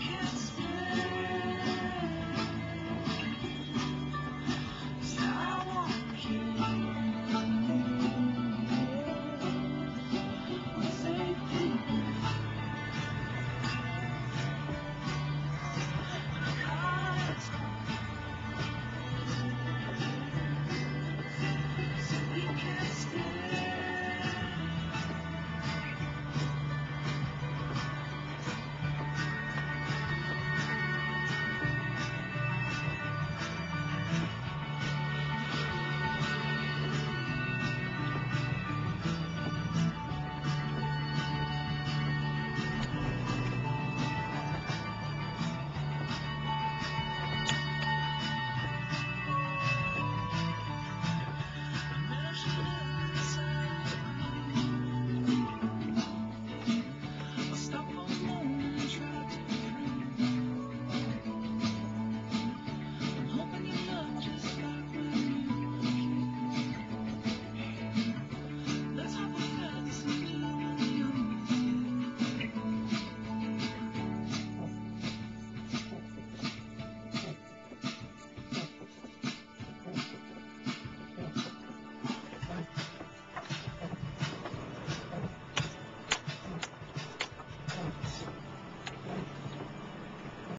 kiss.